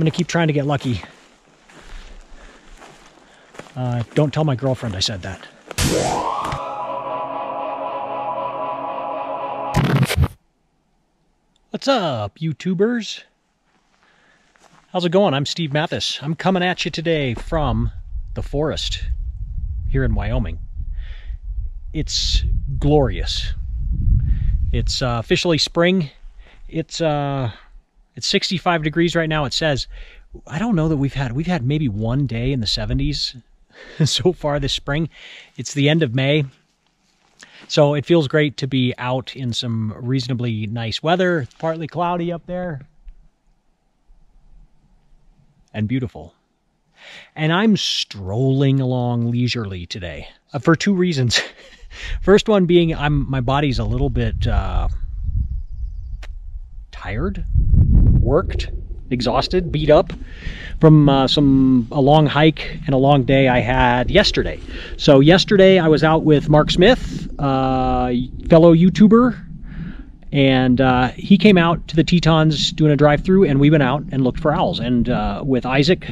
going to keep trying to get lucky. Uh, don't tell my girlfriend I said that. What's up, YouTubers? How's it going? I'm Steve Mattheis. I'm coming at you today from the forest here in Wyoming. It's glorious. It's uh, officially spring. It's uh, it's 65 degrees right now. It says, I don't know that we've had we've had maybe one day in the 70s so far this spring. It's the end of May. So it feels great to be out in some reasonably nice weather. It's partly cloudy up there. And beautiful. And I'm strolling along leisurely today uh, for two reasons. First one being I'm my body's a little bit uh, tired, worked, exhausted, beat up from uh, some a long hike and a long day I had yesterday. So yesterday I was out with Mark Smith, uh, fellow YouTuber, and uh, he came out to the Tetons doing a drive-through, and we went out and looked for owls. And uh, with Isaac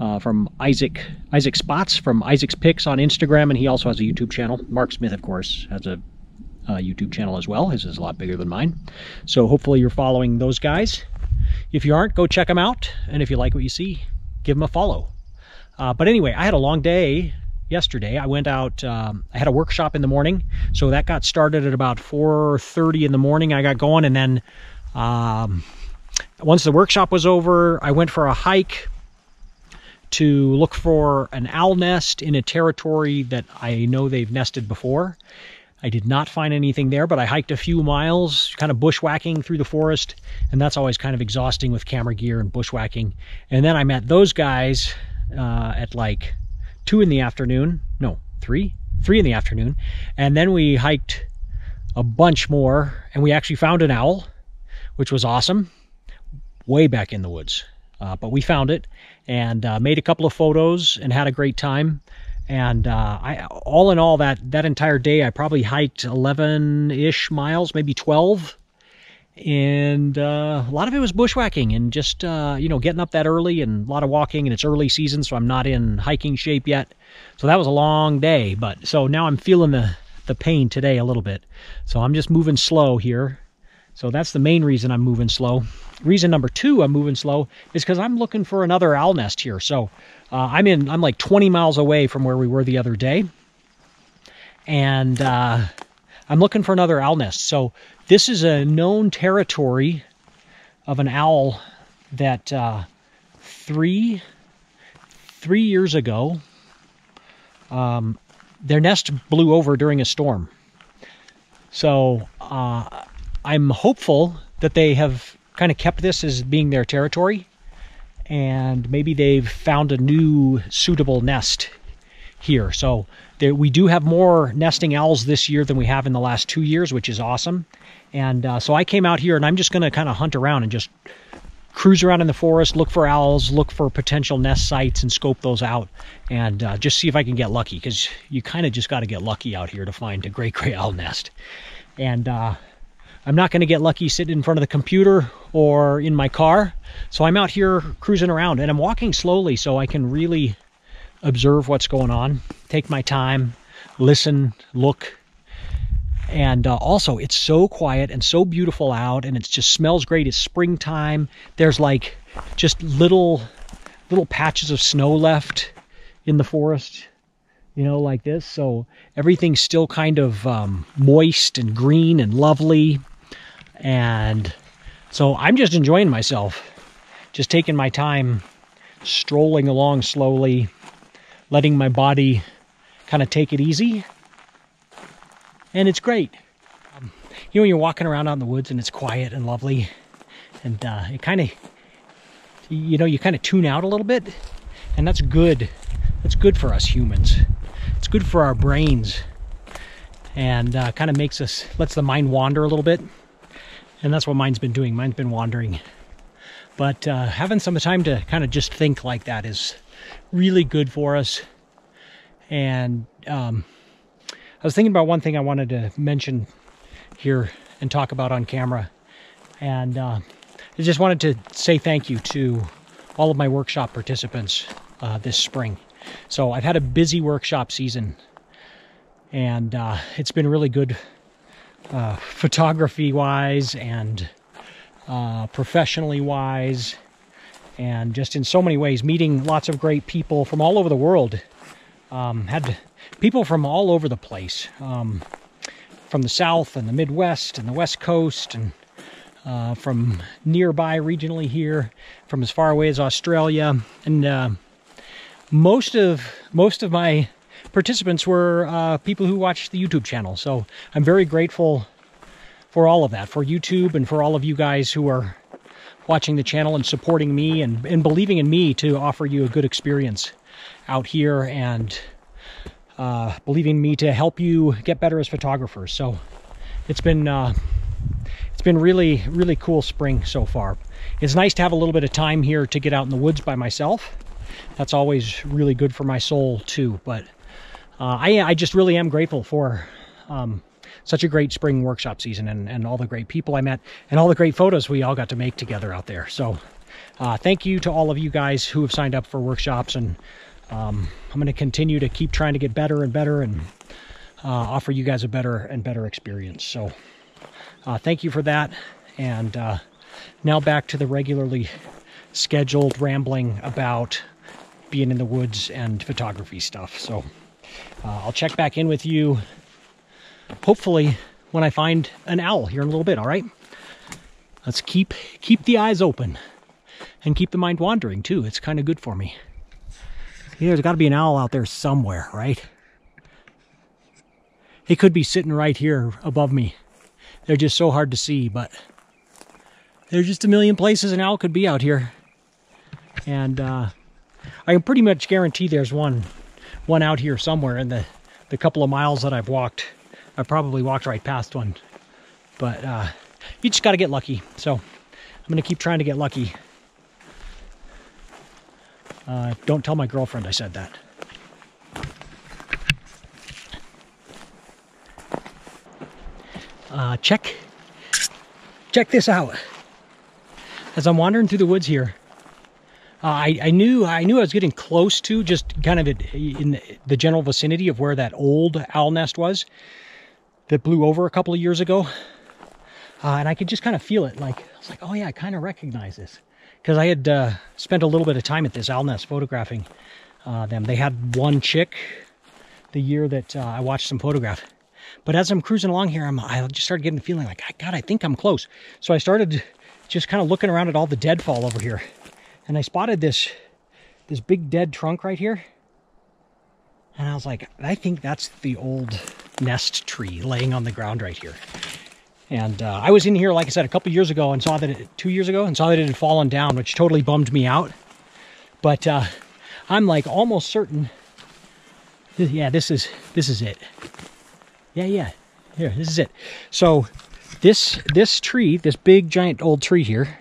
uh, from Isaac Isaac Spotts from Isaac's Picks on Instagram, and he also has a YouTube channel. Mark Smith, of course, has a uh, YouTube channel as well. His is a lot bigger than mine. So hopefully you're following those guys. If you aren't, go check them out. And if you like what you see, give them a follow. Uh, but anyway, I had a long day yesterday. I went out, um, I had a workshop in the morning. So that got started at about 4.30 in the morning. I got going and then um, once the workshop was over, I went for a hike to look for an owl nest in a territory that I know they've nested before. I did not find anything there, but I hiked a few miles, kind of bushwhacking through the forest, and that's always kind of exhausting with camera gear and bushwhacking. And then I met those guys uh, at like two in the afternoon. No, three, three in the afternoon, and then we hiked a bunch more, and we actually found an owl, which was awesome, way back in the woods. Uh, but we found it and uh, made a couple of photos and had a great time and uh, I all in all that that entire day I probably hiked 11 ish miles maybe 12 and uh, a lot of it was bushwhacking and just uh, you know getting up that early and a lot of walking and it's early season so I'm not in hiking shape yet. So that was a long day but so now I'm feeling the the pain today a little bit. So I'm just moving slow here. So that's the main reason I'm moving slow reason number two I'm moving slow is because I'm looking for another owl nest here so uh, I'm in. I'm like 20 miles away from where we were the other day, and uh, I'm looking for another owl nest. So this is a known territory of an owl that uh, three three years ago um, their nest blew over during a storm. So uh, I'm hopeful that they have kind of kept this as being their territory and maybe they've found a new suitable nest here. So there, we do have more nesting owls this year than we have in the last two years, which is awesome. And uh, so I came out here and I'm just going to kind of hunt around and just cruise around in the forest, look for owls, look for potential nest sites and scope those out and uh, just see if I can get lucky because you kind of just got to get lucky out here to find a great gray owl nest. And uh, I'm not going to get lucky sitting in front of the computer or in my car. So I'm out here cruising around and I'm walking slowly so I can really observe what's going on, take my time, listen, look. And uh, also, it's so quiet and so beautiful out, and it just smells great. It's springtime. There's like just little little patches of snow left in the forest you know, like this. So everything's still kind of um, moist and green and lovely. And so I'm just enjoying myself, just taking my time, strolling along slowly, letting my body kind of take it easy. And it's great. Um, you know, you're walking around out in the woods and it's quiet and lovely. And uh, it kind of, you know, you kind of tune out a little bit. And that's good. That's good for us humans. It's good for our brains. And uh, kind of makes us, lets the mind wander a little bit. And that's what mine's been doing. Mine's been wandering. But uh, having some time to kind of just think like that is really good for us. And um, I was thinking about one thing I wanted to mention here and talk about on camera. And uh, I just wanted to say thank you to all of my workshop participants uh, this spring. So I've had a busy workshop season, and uh, it's been really good uh, photography wise and uh, professionally wise, and just in so many ways, meeting lots of great people from all over the world. Um, had people from all over the place, um, from the South and the Midwest and the West Coast, and uh, from nearby regionally here, from as far away as Australia, and uh, most of most of my participants were uh, people who watch the YouTube channel. So I'm very grateful for all of that, for YouTube and for all of you guys who are watching the channel and supporting me and, and believing in me to offer you a good experience out here and uh, believing me to help you get better as photographers. So it's been uh, it's been really really cool spring so far. It's nice to have a little bit of time here to get out in the woods by myself. That's always really good for my soul too. But uh, I I just really am grateful for um, such a great spring workshop season and, and all the great people I met and all the great photos we all got to make together out there. So uh, thank you to all of you guys who have signed up for workshops and um, I'm going to continue to keep trying to get better and better and uh, offer you guys a better and better experience. So uh, thank you for that. And uh, now back to the regularly scheduled rambling about being in the woods and photography stuff. So uh, I'll check back in with you hopefully when I find an owl here in a little bit, all right? Let's keep keep the eyes open and keep the mind wandering too. It's kind of good for me. there's got to be an owl out there somewhere, right? It could be sitting right here above me. They're just so hard to see, but there's just a million places an owl could be out here. And uh, I can pretty much guarantee there's one one out here somewhere in the, the couple of miles that I've walked I probably walked right past one. But uh, you just got to get lucky. So I'm going to keep trying to get lucky. Uh, don't tell my girlfriend I said that. Uh, check, check this out. As I'm wandering through the woods here, uh, I, I, knew I knew I was getting close to just kind of in the general vicinity of where that old owl nest was that blew over a couple of years ago. Uh, and I could just kind of feel it. Like, I was like, oh yeah, I kind of recognize this. Because I had uh, spent a little bit of time at this owl nest photographing uh, them. They had one chick the year that uh, I watched them photograph. But as I'm cruising along here, I'm, I just started getting the feeling like, God, I think I'm close. So I started just kind of looking around at all the deadfall over here. And I spotted this, this big dead trunk right here. And I was like, I think that's the old nest tree laying on the ground right here. And uh, I was in here, like I said, a couple years ago and saw that it, two years ago and saw that it had fallen down, which totally bummed me out. But uh, I'm like almost certain. Yeah, this is this is it. Yeah, yeah. Here, this is it. So this this tree, this big giant old tree here,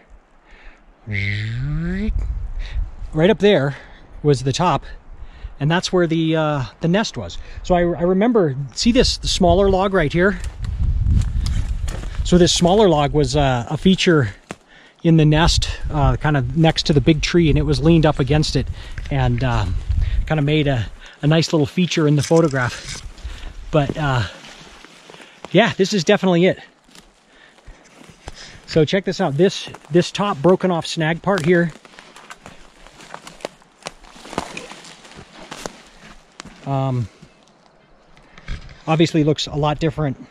right up there was the top and that's where the uh, the nest was. So I, I remember, see this smaller log right here? So this smaller log was uh, a feature in the nest, uh, kind of next to the big tree, and it was leaned up against it, and um, kind of made a, a nice little feature in the photograph. But uh, yeah, this is definitely it. So check this out. This this top broken off snag part here Um, obviously looks a lot different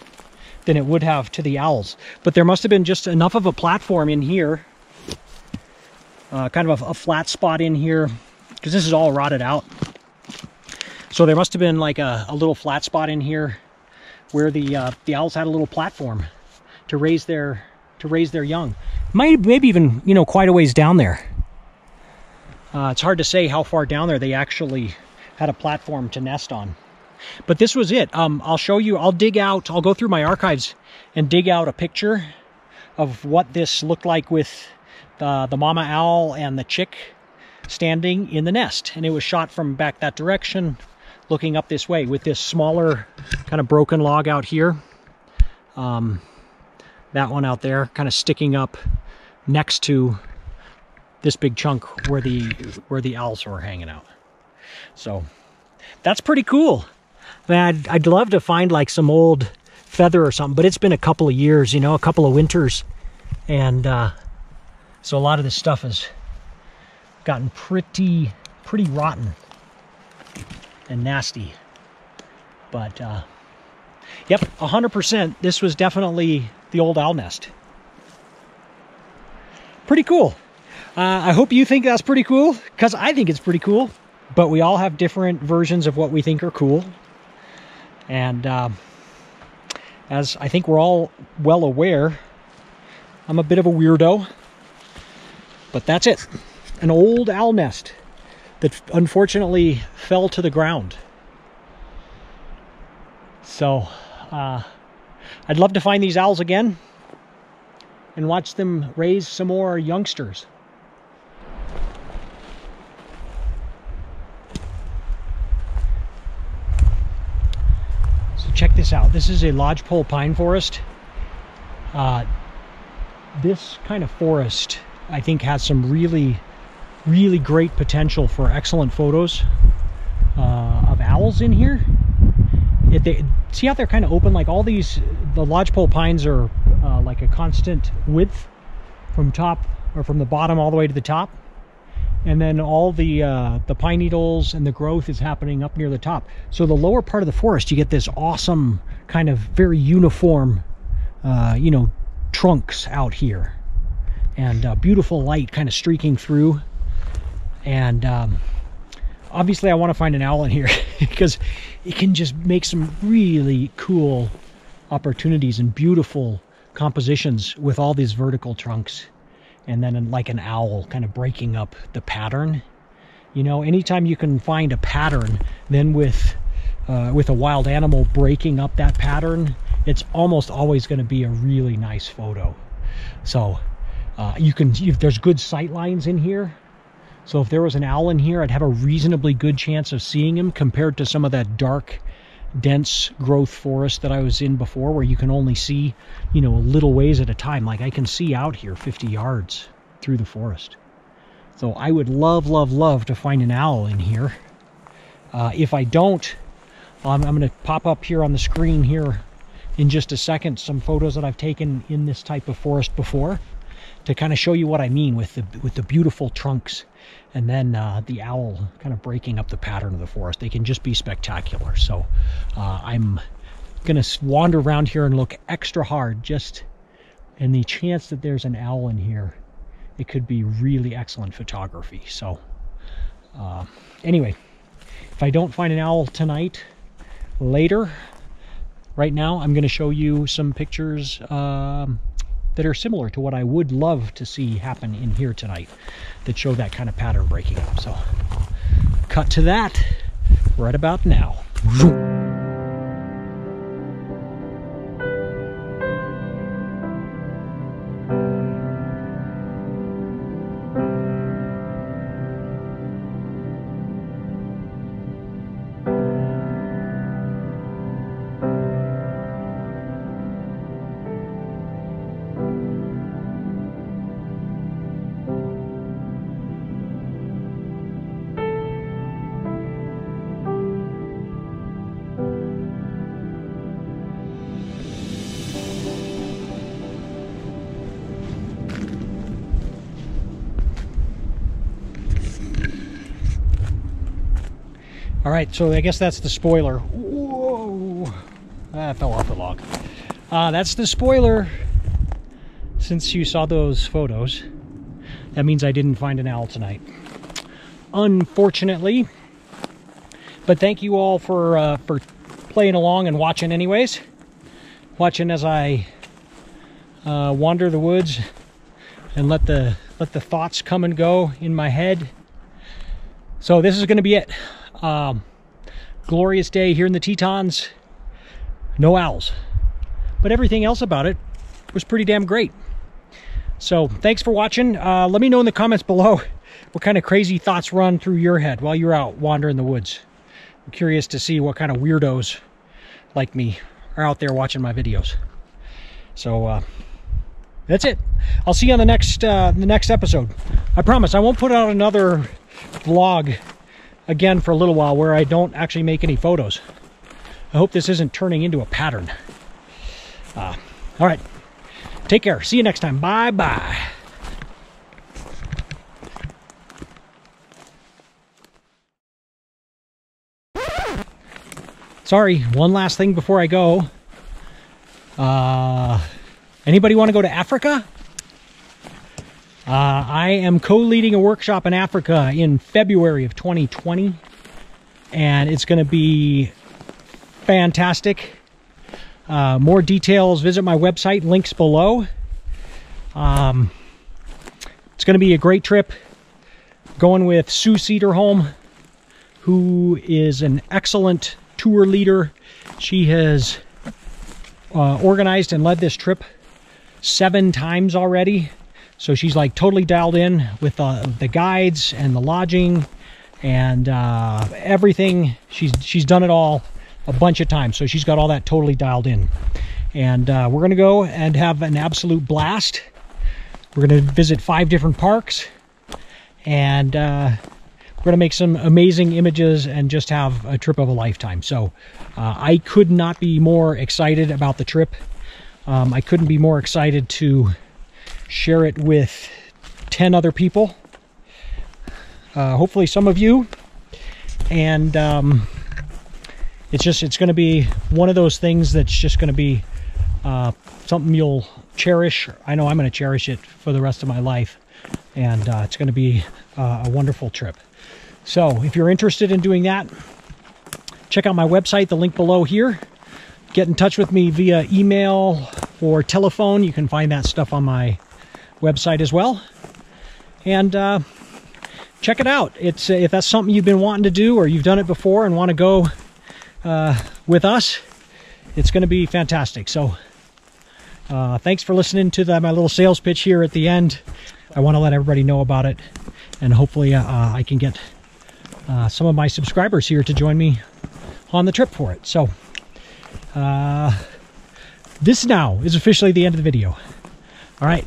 than it would have to the owls. But there must have been just enough of a platform in here, uh, kind of a, a, flat spot in here, because this is all rotted out. So there must have been like a, a little flat spot in here where the uh, the owls had a little platform to raise their to raise their young. Might maybe even you know quite a ways down there. Uh, it's hard to say how far down there they actually had a platform to nest on. But this was it. Um, I'll show you, I'll dig out, I'll go through my archives and dig out a picture of what this looked like with the, the mama owl and the chick standing in the nest. And it was shot from back that direction, looking up this way with this smaller kind of broken log out here. Um, that one out there kind of sticking up next to this big chunk where the where the owls were hanging out. So that's pretty cool. I'd, I'd love to find like some old feather or something, but it's been a couple of years, you know, a couple of winters. And uh, so a lot of this stuff has gotten pretty, pretty rotten and nasty. But, uh, yep, 100%. This was definitely the old owl nest. Pretty cool. Uh, I hope you think that's pretty cool, because I think it's pretty cool. But we all have different versions of what we think are cool. And uh, as I think we're all well aware, I'm a bit of a weirdo. But that's it. An old owl nest that unfortunately fell to the ground. So, uh, I'd love to find these owls again and watch them raise some more youngsters. So check this out. This is a lodgepole pine forest. Uh, this kind of forest, I think, has some really, really great potential for excellent photos uh, of owls in here. They, see how they're kind of open? Like all these, the lodgepole pines are uh, like a constant width from top or from the bottom all the way to the top and then all the uh, the pine needles and the growth is happening up near the top. So the lower part of the forest, you get this awesome kind of very uniform, uh, you know, trunks out here, and uh, beautiful light kind of streaking through. And um, obviously, I want to find an owl in here because it can just make some really cool opportunities and beautiful compositions with all these vertical trunks and then like an owl kind of breaking up the pattern. You know anytime you can find a pattern then with uh, with a wild animal breaking up that pattern it's almost always going to be a really nice photo. So uh, you can if there's good sight lines in here so if there was an owl in here I'd have a reasonably good chance of seeing him compared to some of that dark dense growth forest that I was in before where you can only see, you know, a little ways at a time. Like I can see out here 50 yards through the forest. So I would love, love, love to find an owl in here. Uh, if I don't, I'm going to pop up here on the screen here in just a second some photos that I've taken in this type of forest before to kind of show you what I mean with the with the beautiful trunks and then uh, the owl kind of breaking up the pattern of the forest. They can just be spectacular. So uh, I'm going to wander around here and look extra hard just in the chance that there's an owl in here. It could be really excellent photography. So uh, anyway, if I don't find an owl tonight, later, right now, I'm going to show you some pictures um, that are similar to what I would love to see happen in here tonight that show that kind of pattern breaking up. So cut to that right about now. All right, so I guess that's the spoiler. Whoa, that fell off the log. Uh, that's the spoiler. Since you saw those photos, that means I didn't find an owl tonight. Unfortunately, but thank you all for uh, for playing along and watching anyways. Watching as I uh, wander the woods and let the let the thoughts come and go in my head. So this is going to be it. Um, glorious day here in the Tetons. No owls. But everything else about it was pretty damn great. So thanks for watching. Uh, let me know in the comments below what kind of crazy thoughts run through your head while you're out wandering the woods. I'm curious to see what kind of weirdos like me are out there watching my videos. So uh, that's it. I'll see you on the next uh, the next episode. I promise I won't put out another vlog again for a little while where I don't actually make any photos. I hope this isn't turning into a pattern. Uh, all right. Take care. See you next time. Bye bye. Sorry, one last thing before I go. Uh, anybody want to go to Africa? Uh, I am co-leading a workshop in Africa in February of 2020, and it's going to be fantastic. Uh, more details, visit my website, links below. Um, it's going to be a great trip. Going with Sue Cedarholm, who is an excellent tour leader. She has uh, organized and led this trip seven times already. So she's like totally dialed in with uh, the guides and the lodging and uh, everything. She's she's done it all a bunch of times. So she's got all that totally dialed in. And uh, we're to go and have an absolute blast. We're to visit five different parks. And uh, we're to make some amazing images and just have a trip of a lifetime. So uh, I could not be more excited about the trip. Um, I couldn't be more excited to share it with 10 other people. Uh, hopefully some of you. And um, it's just, it's going to be one of those things that's just going to be uh, something you'll cherish. I know I'm going to cherish it for the rest of my life. And uh, it's going to be uh, a wonderful trip. So if you're interested in doing that, check out my website, the link below here. Get in touch with me via email or telephone. You can find that stuff on my website as well. And uh, check it out. It's uh, if that's something you've been wanting to do or you've done it before and want to go uh, with us, it's going to be fantastic. So uh, thanks for listening to the, my little sales pitch here at the end. I want to let everybody know about it, and hopefully uh, I can get uh, some of my subscribers here to join me on the trip for it. So this now is officially the end of the video. All right.